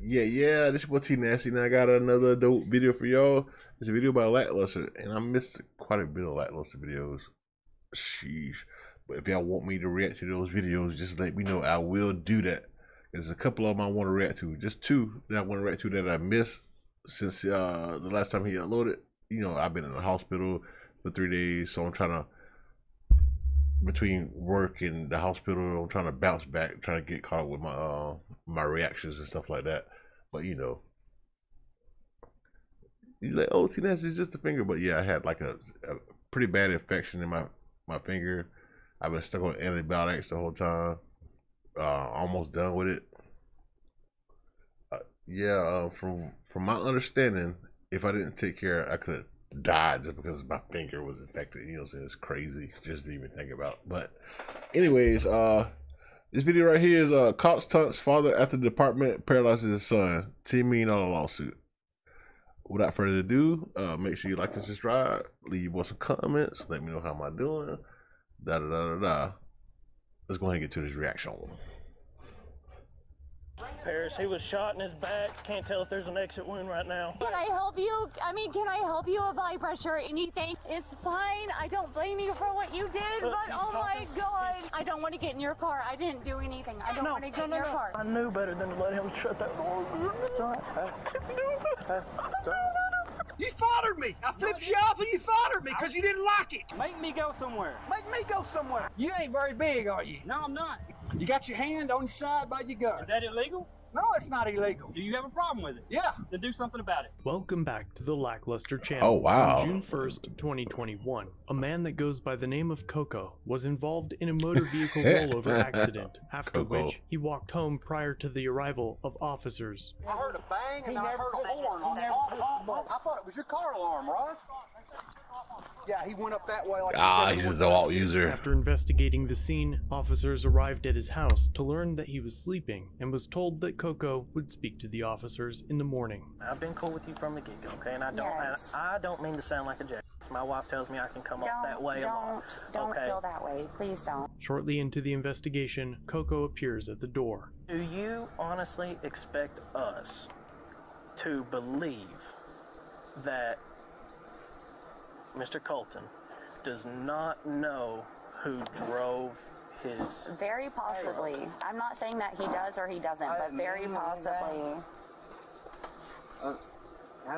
Yeah, yeah, this is what T Nasty. Now I got another dope video for y'all. It's a video about Lackluster, and I missed quite a bit of Lackluster videos. Sheesh. But if y'all want me to react to those videos, just let me know. I will do that. There's a couple of them I want to react to. Just two that I want to react to that I missed since uh, the last time he uploaded. You know, I've been in the hospital for three days, so I'm trying to between work and the hospital, I'm trying to bounce back, trying to get caught up with my uh, my reactions and stuff like that. But you know, you like, oh, see, that's just a finger. But yeah, I had like a, a pretty bad infection in my my finger. I've been stuck on antibiotics the whole time. Uh, almost done with it. Uh, yeah, uh, from from my understanding, if I didn't take care, I could have died just because my finger was infected. You know, what I'm saying it's crazy just to even think about. But, anyways, uh, this video right here is uh, cops taunts father after the department paralyzes his son. Ten million dollar lawsuit. Without further ado, uh, make sure you like and subscribe. Leave us some comments. Let me know how am I doing. Da da da da da. Let's go ahead and get to this reaction. Paris, he was shot in his back. Can't tell if there's an exit wound right now. Can I help you? I mean, can I help you apply pressure? Anything? It's fine. I don't blame you for what you did, but oh my god. I don't want to get in your car. I didn't do anything. I don't No, want to get no, in no, your no. car. I knew better than to let him shut that door. Oh, you fathered me. I flipped you off and you fathered me because you didn't like it. Make me go somewhere. Make me go somewhere. You ain't very big, are you? No, I'm not. You got your hand on your side by your gun. Is that illegal? No, it's not illegal. Do you have a problem with it? Yeah. Then do something about it. Welcome back to the Lackluster channel. Oh, wow. On June 1st, 2021, a man that goes by the name of Coco was involved in a motor vehicle rollover accident, after Coco. which he walked home prior to the arrival of officers. I heard a bang and I heard a horn. I thought it was your car alarm, right? Yeah, he went up that way like Ah, he's just a alt user. After investigating the scene, officers arrived at his house to learn that he was sleeping and was told that Coco would speak to the officers in the morning. I've been cool with you from the get-go, okay? And I don't, Yes. I, I don't mean to sound like a jackass. My wife tells me I can come off Don't, that way a lot. don't, don't okay? feel that way. Please don't. Shortly into the investigation, Coco appears at the door. Do you honestly expect us to believe that Mr. Colton does not know who drove his Very possibly. I'm not saying that he does or he doesn't, but very possibly. I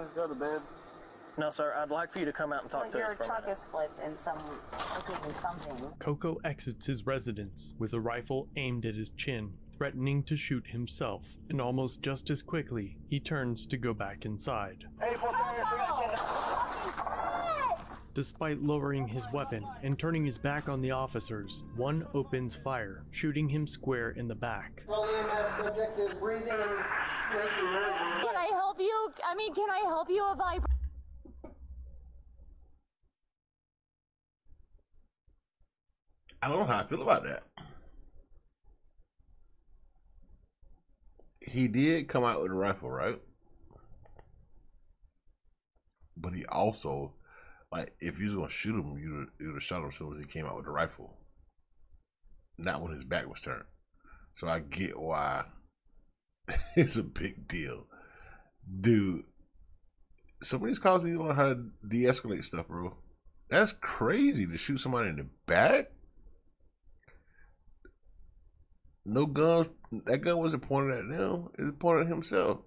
just uh, go to bed. No, sir, I'd like for you to come out and talk Like to your us for a truck minute. is flipped and some okay, something. Coco exits his residence with a rifle aimed at his chin, threatening to shoot himself, and almost just as quickly, he turns to go back inside. Despite lowering his weapon and turning his back on the officers, one opens fire, shooting him square in the back. Can I help you? I mean, can I help you apply I don't know how I feel about that. He did come out with a rifle, right? But he also, like, if you was gonna shoot him, you would have shot him as soon as he came out with the rifle. Not when his back was turned. So I get why it's a big deal, dude. Some of calls to learn how to de-escalate stuff, bro. That's crazy to shoot somebody in the back. No gun. That gun wasn't pointed at them. It was pointed at himself.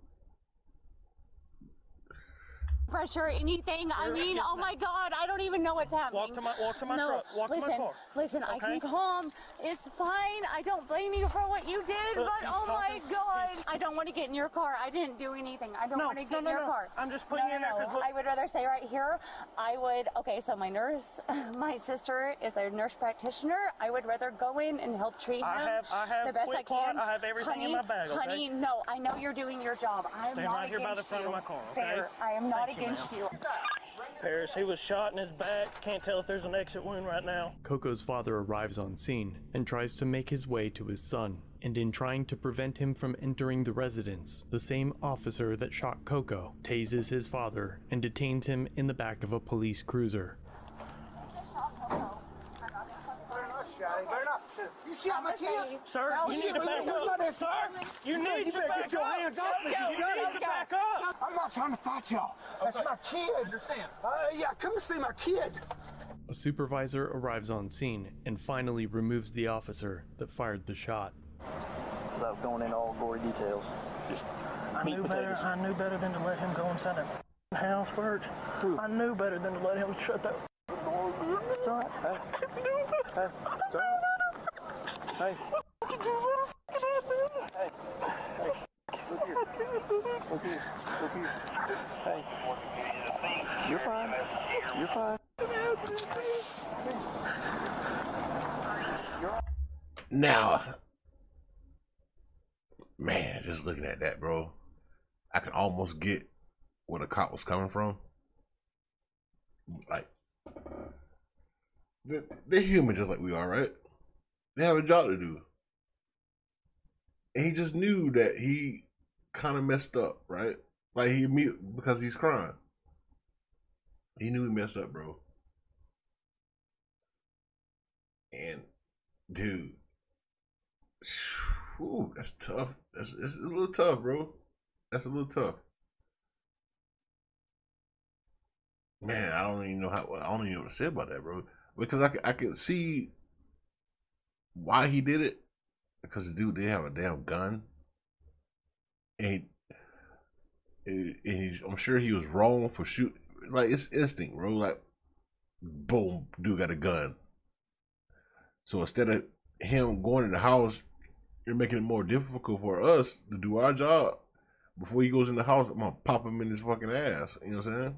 Pressure, anything. I mean, oh my God, I don't even know what's happening. Walk to my- walk to my no, truck. Walk to my listen, car. Listen, I can calm. It's fine. I don't blame you for what you did, but he's oh my God, I don't want to get in your car. I didn't do anything. I don't No, want to get no, in your car. I'm just putting you in there no, 'cause no. look- I would rather stay right here. I would. Okay, so my nurse, my sister is a nurse practitioner. I would rather go in and help treat him I have- I have the best I can. I have everything in honey, my bag, okay? Honey, no, I know you're doing your job. I'm Stand not right here by the front of you. my car, okay? Fair. I am not Thank you, against you. Paris, he was shot in his back. Can't tell if there's an exit wound right now. Coco's father arrives on scene and tries to make his way to his son. And in trying to prevent him from entering the residence, the same officer that shot Coco tases his father and detains him in the back of a police cruiser. Better not, Shotty. Better not. You You my kid. Sir, No, you shit, need to back up. Sir, you You better- need you to better back get your up. hands off me. Yo, You you need to back up. I'm not trying to fight y'all. That's my kid. Understand. Uh, yeah, come see my kid. A supervisor arrives on scene and finally removes the officer that fired the shot. Without going into all gory details. Just I meat knew better. I knew better than to let him go inside that f***ing house, Birch. I knew better than to let him shut that f***ing door. It's all right. Hey. Hey. It's all right. Hey. Hey. Hey. Look here. Look here. Look here. Hey. You're fine. You're fine. Now, man, just looking at that, bro, I can almost get where the cop was coming from. Like, they're, human just like we are, right? They have a job to do. And he just knew that he kind of messed up, right? Like, he because he's crying. He knew he messed up, bro. And, dude, Ooh, that's tough. That's it's a little tough, bro. That's a little tough. Man, I don't even know how. I don't even know what to say about that, bro. Because I I could see why he did it. Because the dude did have a damn gun, and, and he's, I'm sure he was wrong for shoot. Like it's instinct, bro. Like, boom, dude got a gun. So instead of him going in the house, you're making it more difficult for us to do our job. Before he goes in the house, I'm gonna pop him in his fucking ass. You know what I'm saying?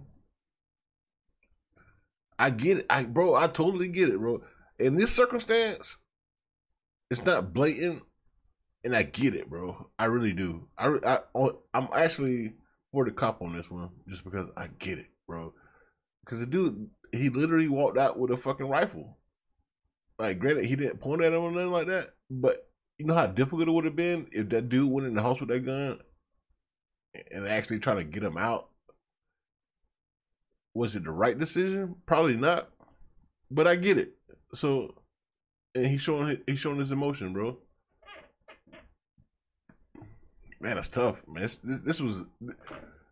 I get it, I bro. I totally get it, bro. In this circumstance, it's not blatant, and I get it, bro. I really do. I, I I'm actually for the cop on this one, just because I get it, bro. Because the dude, he literally walked out with a fucking rifle. Like, granted, he didn't point at him or nothing like that, but you know how difficult it would have been if that dude went in the house with that gun and actually trying to get him out. Was it the right decision? Probably not, but I get it. So, and he's showing he's showing his emotion, bro. Man, that's tough, man. This, this, this was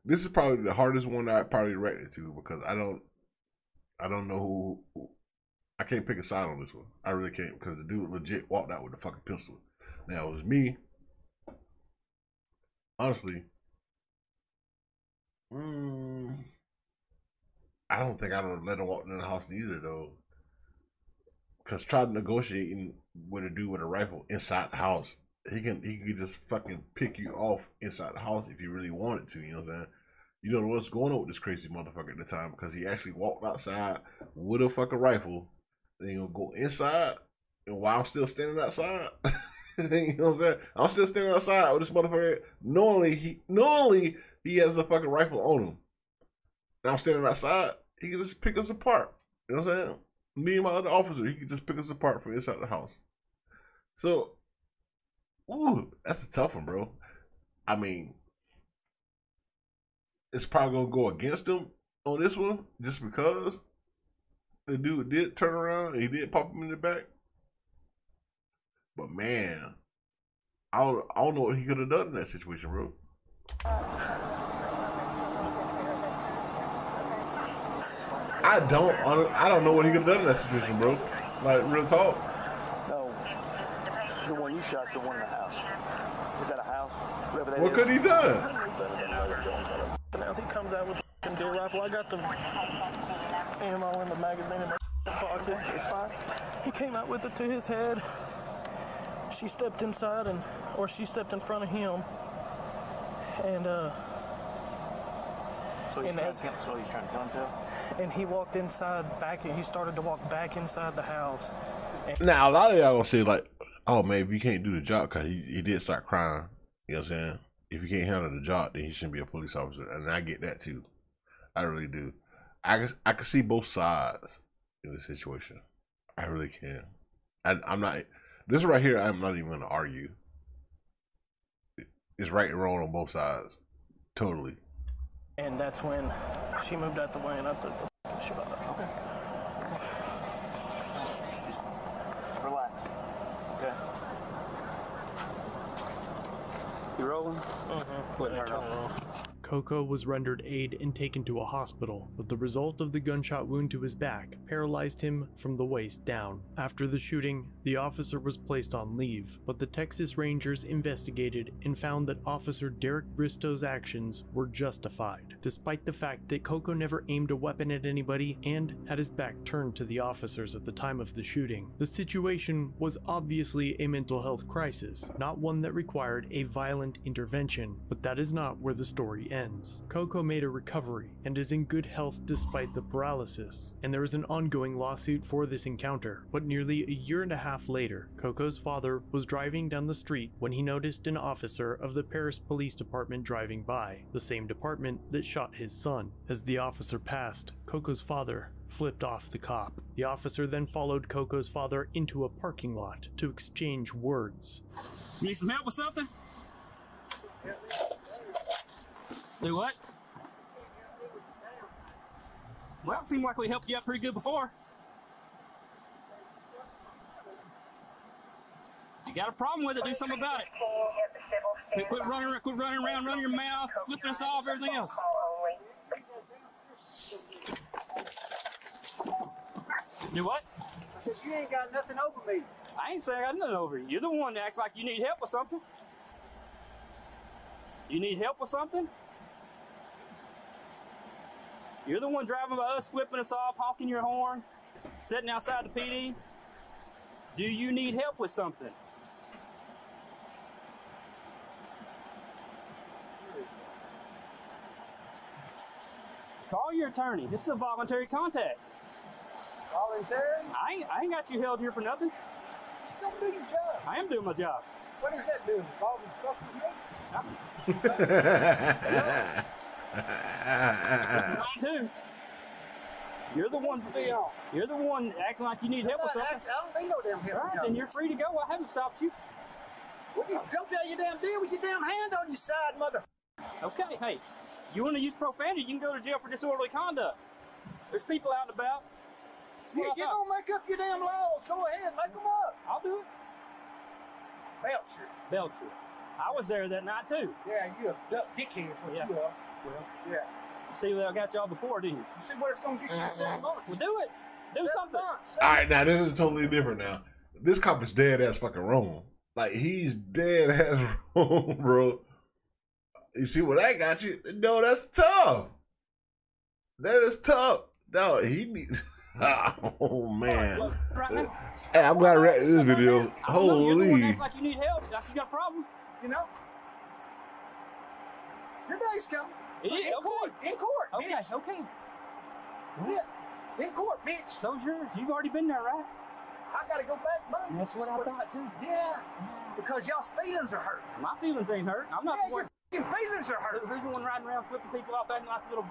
this is probably the hardest one I probably reacted to because I don't I don't know who I can't pick a side on this one. I really can't because the dude legit walked out with a fucking pistol. Now it was me. Honestly, mm, I don't think I would let him walk in the house either though. Cause try negotiating with a dude with a rifle inside the house, he can he could just fucking pick you off inside the house if you really wanted to. You know what I'm saying? You know what's going on with this crazy motherfucker at the time because he actually walked outside with a fucking rifle. Then he gonna go inside, and while I'm still standing outside, you know what I'm saying? I'm still standing outside with this motherfucker. Normally he normally he has a fucking rifle on him. And I'm standing outside. He can just pick us apart. You know what I'm saying? Me and my other officer, he could just pick us apart from inside the house. So, ooh, that's a tough one, bro. I mean, it's probably gonna go against him on this one just because the dude did turn around and he did pop him in the back. But man, I don't, I don't know what he could have done in that situation, bro. I don't, I don't know what he could have done in that situation, bro. Like real talk. No. The one you shot's the one in the house. Is that a house? Whatever that What is. could he done? Now he comes out with a deer rifle. I got the ammo in the magazine in my pocket. It's fine. He came out with it to his head. She stepped inside and, or she stepped in front of him. And uh, So he's, And trying that's- to, kill- so he's trying to kill himself? And he walked inside back. He started to walk back inside the house. Now a lot of y'all gonna say like, "Oh man, if you can't do the job, cause he, he did start crying." You know what I'm saying? If you can't handle the job, then he shouldn't be a police officer, and I get that too. I really do. I can I can see both sides in this situation. I really can. I, I'm not. This right here, I'm not even gonna argue. It's right and wrong on both sides. Totally. And that's when she moved out the way and I took the fucking shot. Okay. Just relax. Okay. You rolling? Mm-hmm. Putting her off. Coco was rendered aid and taken to a hospital, but the result of the gunshot wound to his back paralyzed him from the waist down. After the shooting, the officer was placed on leave, but the Texas Rangers investigated and found that Officer Derek Bristow's actions were justified, despite the fact that Coco never aimed a weapon at anybody and had his back turned to the officers at the time of the shooting. The situation was obviously a mental health crisis, not one that required a violent intervention, but that is not where the story ends. Coco made a recovery and is in good health despite the paralysis, and there is an ongoing lawsuit for this encounter. But nearly a year and a half later, Coco's father was driving down the street when he noticed an officer of the Paris Police Department driving by, the same department that shot his son. As the officer passed, Coco's father flipped off the cop. The officer then followed Coco's father into a parking lot to exchange words. Need some help with something? Do what? Well, it seemed like we helped you out pretty good before. You got a problem with it, do something about it. Quit, quit running, around- quit running around, running your mouth, flipping us off, everything else. Do what? I said, you ain't got nothing over me. I ain't saying I got nothing over you. You're the one that act like you need help with something. You need help with something? You're the one driving by us, flipping us off, honking your horn, sitting outside the PD. Do you need help with something? Call your attorney. This is a voluntary contact. Voluntary? I ain't, I ain't got you held here for nothing. Just don't do your job. I am doing my job. What is that doing? Involving fucking me? Mine too. You're the one. Needs to be on. You're the one acting like you need help with something. I don't need no damn help. Right, then you're free to go. I haven't stopped you. Well, you jumped out your damn deal with your damn hand on your side, mother. Okay, hey, you want to use profanity? You can go to jail for disorderly conduct. There's people out and about. You, what gonna make up your damn laws. Go ahead, make them up. I'll do it. Belcher. Belcher. I was there that night too. Yeah, you a duck dickhead for Yeah. you are. Well, Yeah. see what I got y'all before, didn't you? You see what it's gonna get you in seven months? Well, do it. Do Seven something. months. All right, now this is totally different. Now this cop is dead ass fucking wrong. Like he's dead ass wrong, bro. You see what I got you? No, that's tough. That is tough. No, he needs. Oh man. Right now. Hey, I'm glad I read this video. I you're the one Holy. like you need help. Like you got a problem. You know? Your day's coming. In okay. court. In court. Okay, Bitch. okay. Yeah. In court, bitch. So's yours. You've already been there, right? I gotta go back Monday. That's what I thought too. Yeah. Because y'all's feelings are hurt. My feelings ain't hurt. I'm not Yeah, your feelings are hurt. Who's the one riding around flipping people off acting like a little?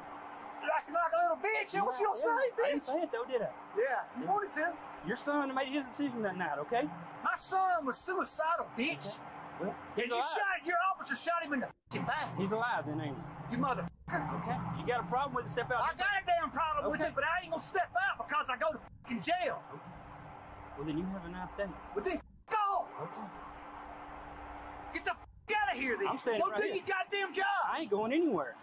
Like, like a little bitch. That's what you'll I say, didn't say it though, did I? Yeah, you wanted to. Your son made his decision that night, okay? My son was suicidal, bitch. Well, Yeah, he's you alive. shot, your officer shot him in the back. He's alive, then, ain't he? You mother. Okay. You got a problem with it? Step out. I got a damn problem with it, but I ain't gonna step out because I go to f***ing jail. Well, then you have a nice day. But then f- go. Get the f- out of here, then. I'm standing Go right do here. your goddamn job. I ain't going anywhere.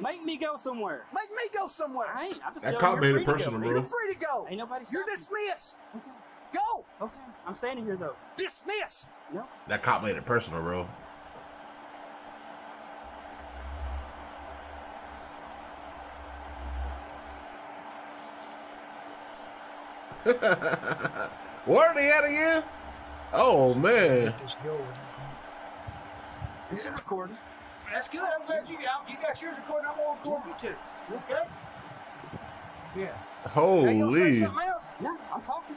Make me go somewhere. Make me go somewhere. I ain't. I'm just That cop made you're it free to go. personal, bro. You're free to go. Ain't nobody You're stopping you. dismissed. Okay. Go. Okay. I'm standing here though. Dismissed. No. That cop made it personal, bro. Where are they at again? Oh man. This is recording. That's good. I'm glad you got you got yours recorded. I'm gonna record you too. Okay. Yeah. Now say Holy. something else? No, I'm talking.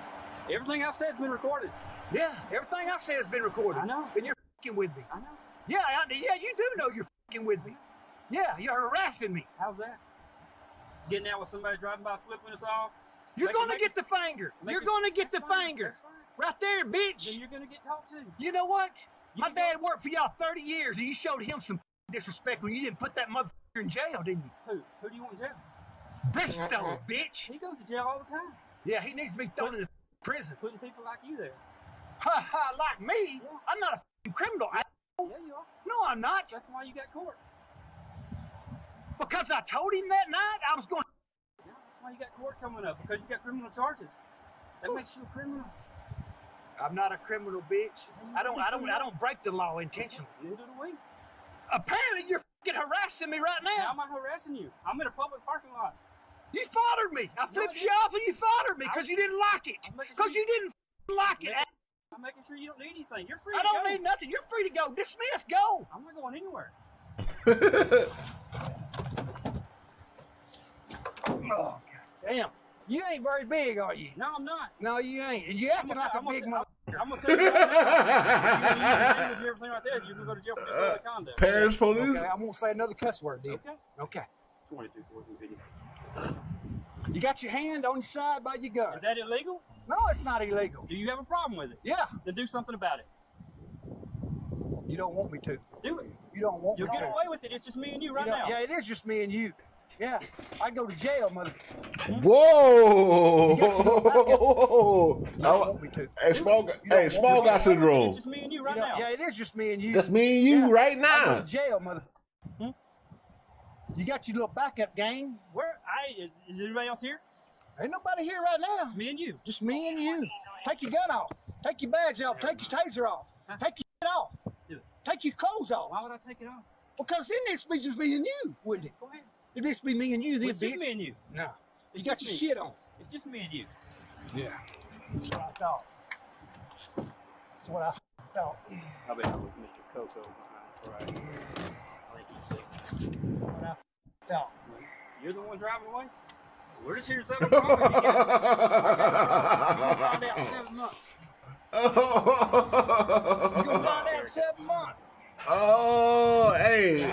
Everything I've said's been recorded. Yeah. Everything I say has been recorded. I know. And you're fing with me. I know. Yeah. I, yeah. You do know you're fing with me. Yeah. You're harassing me. How's that? Getting out with somebody driving by flipping us off? You're Make gonna make get it- the finger. You're it- gonna get the that's fine, finger. Right there, Then bitch. you're gonna get talked to. You know what? You My can go- dad worked for y'all 30 years, and you showed him some disrespect when you didn't put that motherfucker in jail, didn't you? Who? Who do you want in jail? Bristow, uh-uh. bitch. He goes to jail all the time, Yeah, he needs to be thrown in prison. putting people like you there. Ha ha, like me. I'm not a criminal. I Yeah, you are. No, I'm not. That's why you got court. Because I told him that night I was going. Yeah, that's why you got court coming up because you got criminal charges. That makes you a criminal. I'm not a criminal, bitch. I don't. I don't. I don't break the law intentionally. Neither do we. Apparently, you're fing harassing me right now. How am I harassing you? I'm in a public parking lot. You followed me. I flipped you off and you followed me because you didn't like it. Because sure you didn't f***ing like it. I'm making sure you don't need anything. You're free I don't go. need nothing. You're free to go. Dismiss. Go. I'm not going anywhere. Oh, God damn. You ain't very big, are you? No, I'm not. No, you ain't. You acting like a I'm gonna- big I'm- mother. I'm gonna tell you right now. You can use everything right there. You can go to jail for disorderly conduct. Paris police. Okay, I won't say another cuss word, then. Okay. Okay. 22, 14, 15. You got your hand on your side by your gun. Is that illegal? No, it's not illegal. Do you have a problem with it? Yeah. Then do something about it. You don't want me to. Do it. You don't want You'll me get away with it. It's just me and you right You now. Yeah, it is just me and you. Yeah. I'd go to jail, mother. Whoa! You got your little back You don't want me to. Hey, small, guy- You hey, small guy to. syndrome. It's just me and you You right don't- now. yeah, it is just me and you. That's me and you Yeah. right I now. go to jail, mother. Hmm? You got your little backup gang. Where? I is, is anybody else here? Ain't nobody here right now. It's Me and you. Just me and you. Take your gun off. Take your badge off. Take your taser off. Take your shit off. Do it. Take your clothes off. Why would I take it off? Because then it's be just me and you, wouldn't it? Go ahead. It'd just be me and you, then, It's just bitch. me and you. No. You got your me. shit on. It's just me and you. Yeah. That's what I thought. That's what I thought. I bet it was Mr. Coco behind. Right. I think he's. That's what I thought. You're the one driving away? We're just here to settle the problem. You get it. Find out seven months. Oh. You're gonna find out seven months. oh, hey.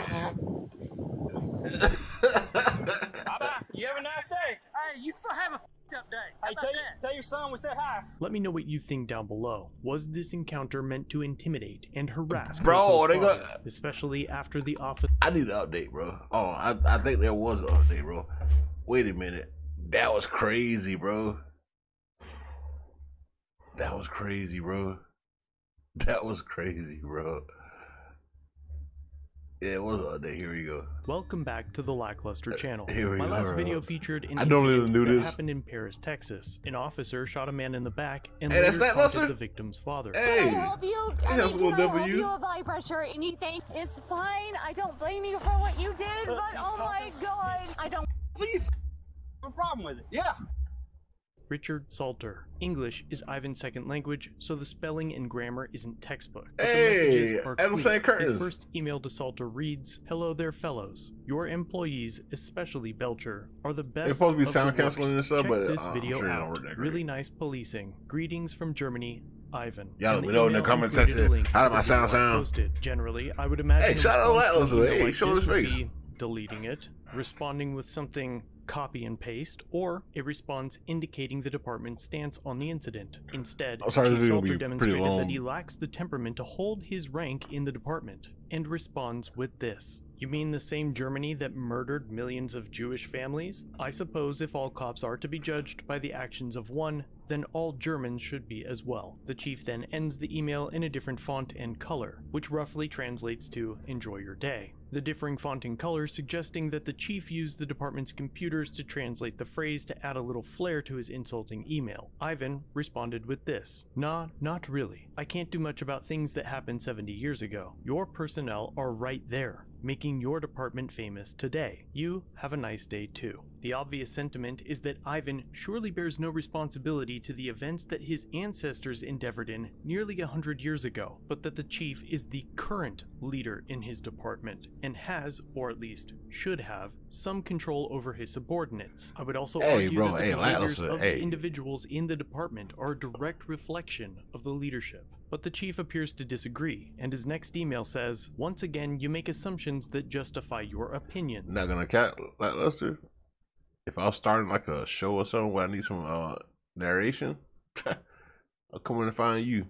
You have a nice day. Hey, you f- have a f***ed up day. How Hey, about tell, that? tell your son we said hi. Let me know what you think down below. Was this encounter meant to intimidate and harass Bro, Coco's they got- father, especially after the office. I need an update, bro. Oh, I, I think there was an update, bro. Wait a minute. That was crazy, bro. That was crazy, bro. That was crazy, bro. Yeah, it was an update. Here we go. Welcome back to the Lackluster uh, channel. Uh, here we My go, last video featured an I don't incident even do that this. happened in Paris, Texas. An officer shot a man in the back and Hey, that's later Lackluster? taunted the victim's father. Can I Hey. help you? I that's mean, a little can I help W. you apply pressure? Anything? It's fine. I don't blame you for what you did, uh, but oh uh, my god, I don't. What do you have a problem with it? Yeah. Richard Salter. English is Ivan's second language, so the spelling and grammar isn't textbook. the Hey, messages are Adam. St. Curtis. His first email to Salter reads, Hello there, fellows. Your employees, especially Belcher, are the best. It's supposed to be sound canceling and stuff, but, this uh, I'm video sure out. work that great. Really nice policing. Greetings from Germany, Ivan. Y'all let me know in the comment section how did my sound sound? posted. Generally, I would imagine Hey, shout out to Atlas. Hey, show his face. deleting it, responding with something copy and paste, or a response indicating the department's stance on the incident. Instead, I'm sorry, Chief video Salter will be pretty demonstrated that he lacks the temperament to hold his rank in the department, and responds with this. You mean the same Germany that murdered millions of Jewish families? I suppose if all cops are to be judged by the actions of one, then all Germans should be as well. The chief then ends the email in a different font and color, which roughly translates to enjoy your day. The differing font and color suggesting that the chief used the department's computers to translate the phrase to add a little flair to his insulting email. Ivan responded with this Nah, not really. I can't do much about things that happened 70 years ago. Your personnel are right there, making your department famous today. You have a nice day too. The obvious sentiment is that Ivan surely bears no responsibility to the events that his ancestors endeavored in nearly a hundred years ago, but that the chief is the current leader in his department and has, or at least should have, some control over his subordinates. I would also Hey, argue bro, that the hey, behaviors of hey. the individuals in the department are a direct reflection of the leadership. But the chief appears to disagree, and his next email says, Once again, you make assumptions that justify your opinion. Not gonna cat lackluster. If I was starting like a show or something where I need some uh narration, I'll come in and find you.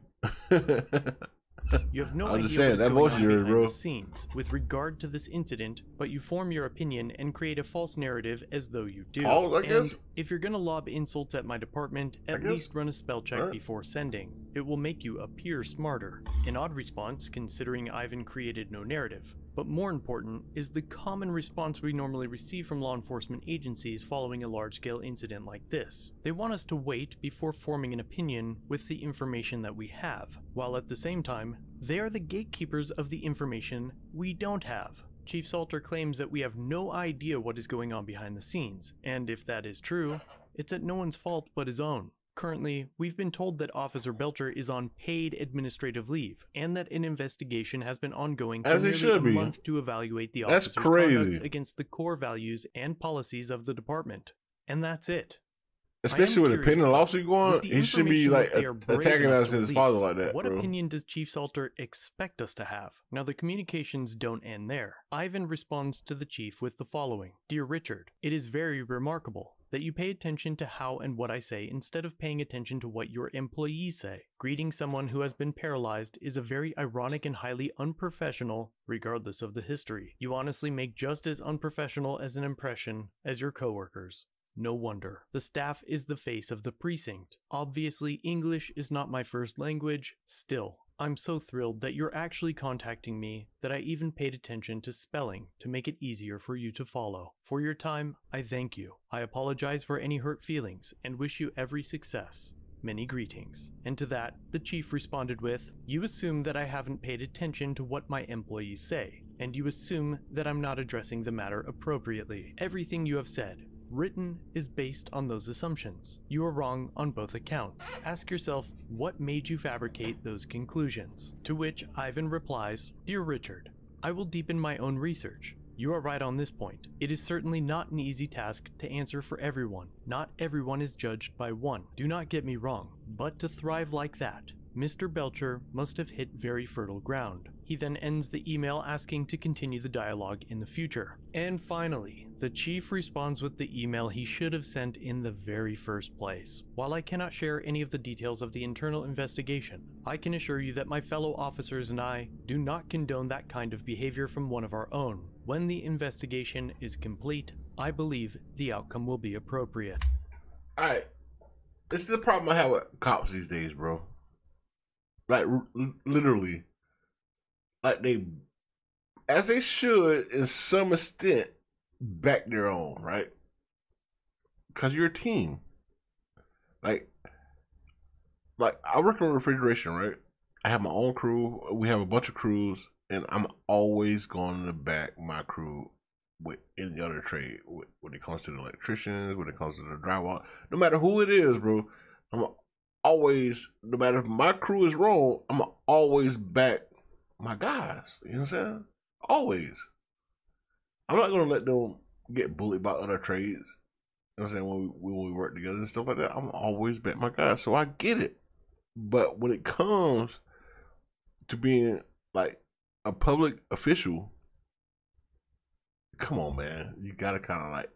You have no I'm idea just saying, what is that going on behind bro. the scenes with regard to this incident, but you form your opinion and create a false narrative as though you do. Oh, I and guess. if you're gonna lob insults at my department, at guess. least run a spell check Alright. before sending. It will make you appear smarter. An odd response, considering Ivan created no narrative. But more important is the common response we normally receive from law enforcement agencies following a large scale incident like this. They want us to wait before forming an opinion with the information that we have, while at the same time, they are the gatekeepers of the information we don't have. Chief Salter claims that we have no idea what is going on behind the scenes, and if that is true, it's at no one's fault but his own. Currently, we've been told that Officer Belcher is on paid administrative leave, and that an investigation has been ongoing for As it should a be. month to evaluate the That's officer's crazy. conduct against the core values and policies of the department. And that's it. Especially with a pending though, lawsuit going, with the he shouldn't be information like that they are a- brave attacking enough us to his father release, like that, What bro. opinion does Chief Salter expect us to have? Now, the communications don't end there. Ivan responds to the chief with the following Dear Richard, it is very remarkable that you pay attention to how and what I say instead of paying attention to what your employees say. Greeting someone who has been paralyzed is a very ironic and highly unprofessional, regardless of the history. You honestly make just as unprofessional as an impression as your coworkers. No wonder. The staff is the face of the precinct. Obviously, English is not my first language. Still, I'm so thrilled that you're actually contacting me that I even paid attention to spelling to make it easier for you to follow. For your time, I thank you. I apologize for any hurt feelings and wish you every success. Many greetings. And to that, the chief responded with, You assume that I haven't paid attention to what my employees say, and you assume that I'm not addressing the matter appropriately. Everything you have said, written, is based on those assumptions. You are wrong on both accounts. Ask yourself, what made you fabricate those conclusions? To which Ivan replies, Dear Richard, I will deepen my own research. You are right on this point. It is certainly not an easy task to answer for everyone. Not everyone is judged by one. Do not get me wrong, but to thrive like that, Mr. Belcher must have hit very fertile ground. He then ends the email asking to continue the dialogue in the future. And finally, the chief responds with the email he should have sent in the very first place. While I cannot share any of the details of the internal investigation, I can assure you that my fellow officers and I do not condone that kind of behavior from one of our own. When the investigation is complete, I believe the outcome will be appropriate. All right, this is the problem I have with cops these days, bro. Like r- literally, like they, as they should, in some extent, back their own, right? Because you're a team. Like, like I work in refrigeration, right? I have my own crew. We have a bunch of crews, and I'm always going to back my crew with any other trade. When it comes to the electricians, when it comes to the drywall, no matter who it is, bro, I'm always, no matter if my crew is wrong, I'm always back my guys. You know what I'm saying? Always. I'm not gonna let them get bullied by other trades. You know what I'm saying? When we when we work together and stuff like that, I'm always back my guys. So I get it. But when it comes to being like a public official, come on, man. You gotta kind of like,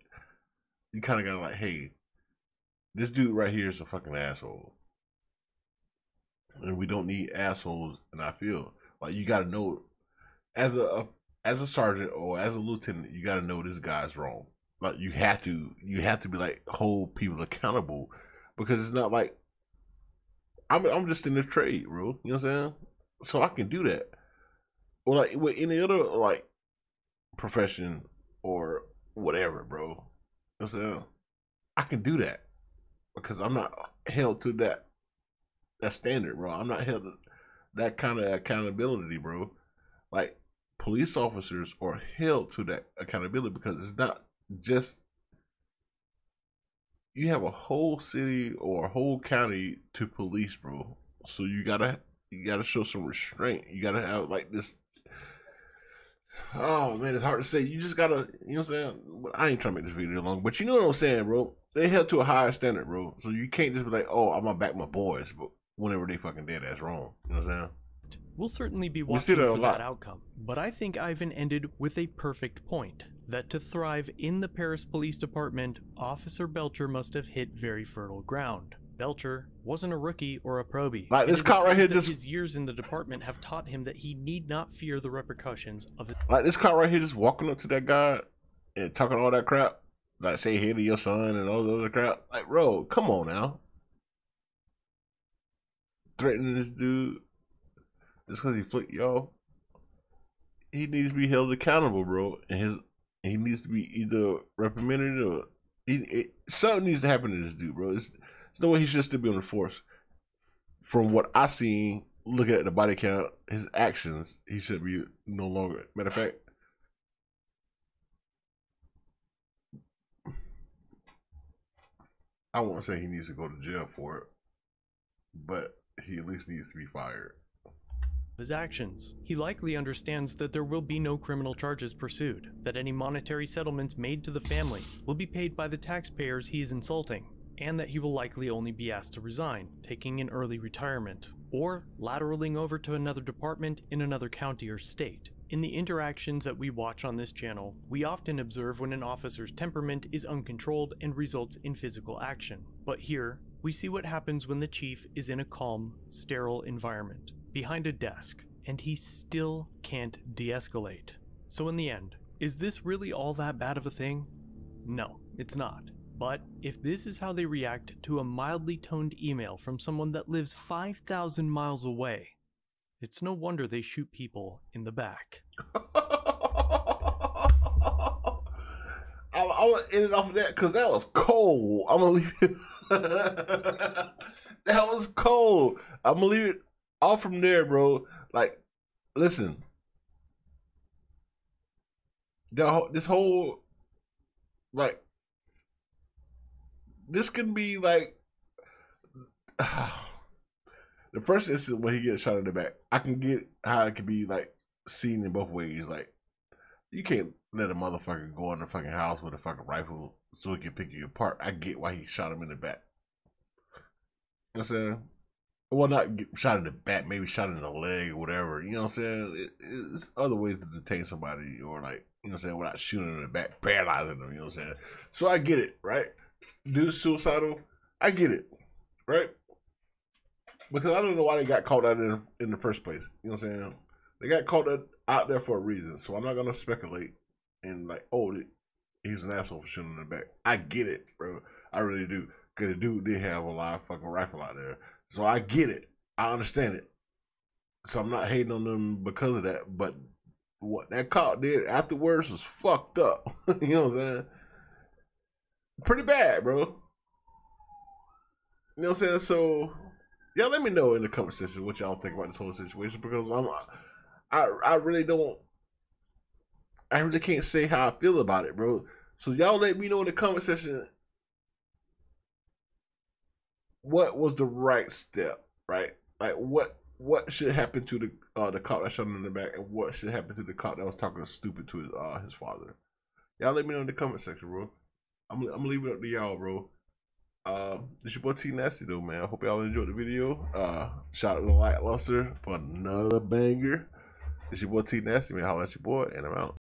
you kind of gotta like, hey, this dude right here is a fucking asshole, and we don't need assholes in our field. Like, you gotta know, as a as a sergeant or as a lieutenant, you gotta know this guy's wrong. Like, you have to, you have to be like hold people accountable, because it's not like I'm I'm just in the trade, bro. You know what I'm saying? So I can do that. Or like with any other like profession or whatever, bro. You know what I'm saying? I can do that. Because I'm not held to that that standard, bro. I'm not held to that kind of accountability, bro. Like police officers are held to that accountability because it's not just you have a whole city or a whole county to police, bro. So you gotta you gotta show some restraint. You gotta have like this. Oh man, it's hard to say. You just gotta, you know what I'm saying. I ain't trying to make this video long, but you know what I'm saying, bro. They held to a higher standard, bro. So you can't just be like, oh, I'm gonna back my boys, but whenever they fucking did, that's wrong. You know what I'm saying? We'll certainly be watching that for lot. that outcome. But I think Ivan ended with a perfect point that to thrive in the Paris Police Department, Officer Belcher must have hit very fertile ground. Belcher wasn't a rookie or a probie. Like, this cop right here just- His years in the department have taught him that he need not fear the repercussions of his Like this cop right here just walking up to that guy and talking all that crap. Like say hey to your son and all the other crap. Like, bro, come on now. Threatening this dude just because he flicked y'all. He needs to be held accountable, bro. And his he needs to be either reprimanded or he, it, something needs to happen to this dude, bro. It's, there's no way he should still be on the force. From what I seen, looking at the body count, his actions, he should be no longer. Matter of fact, I won't say he needs to go to jail for it, but he at least needs to be fired. his actions. He likely understands that there will be no criminal charges pursued, that any monetary settlements made to the family will be paid by the taxpayers he is insulting, and that he will likely only be asked to resign, taking an early retirement, or lateraling over to another department in another county or state. In the interactions that we watch on this channel, we often observe when an officer's temperament is uncontrolled and results in physical action. But here, we see what happens when the chief is in a calm, sterile environment, behind a desk, and he still can't de escalate. So, in the end, is this really all that bad of a thing? No, it's not. But if this is how they react to a mildly toned email from someone that lives 5,000 miles away, it's no wonder they shoot people in the back. I, I want to end it off of that because that was cold. I'm gonna leave it. that was cold. I'm gonna leave it all from there, bro. Like, listen, the this whole like this can be like the first instance when he gets shot in the back. I can get how it could be like seen in both ways. Like you can't let a motherfucker go in the fucking house with a fucking rifle so he can pick you apart. I get why he shot him in the back. You know what I'm saying? Well, not shot in the back, maybe shot in the leg or whatever. You know what I'm saying? It, it's other ways to detain somebody or like, you know what I'm saying, without shooting in the back, paralyzing them, you know what I'm saying? So I get it, right? Dude suicidal, I get it, right? Because I don't know why they got caught out in, in the first place. You know what I'm saying? They got caught out- there for a reason. So I'm not gonna speculate and like, oh, th- he was an asshole for shooting in the back. I get it, bro. I really do. Cause the dude did have a live fucking rifle out there. So I get it. I understand it. So I'm not hating on them because of that. But what that cop did afterwards was fucked up. you know what I'm saying? Pretty bad, bro. You know what I'm saying? So yeah, let me know in the comment section what y'all think about this whole situation because I'm I I really don't I really can't say how I feel about it, bro. So y'all let me know in the comment section what was the right step, right? Like what what should happen to the uh the cop that shot him in the back and what should happen to the cop that was talking stupid to his uh his father. Y'all let me know in the comment section, bro. I'm I'm gonna leave it up to y'all, bro. Uh, this your boy T Nasty though, man. I hope y'all enjoyed the video. Uh, shout out to Lackluster for another banger. It's your boy T Nasty, man. Holla at your boy, and I'm out.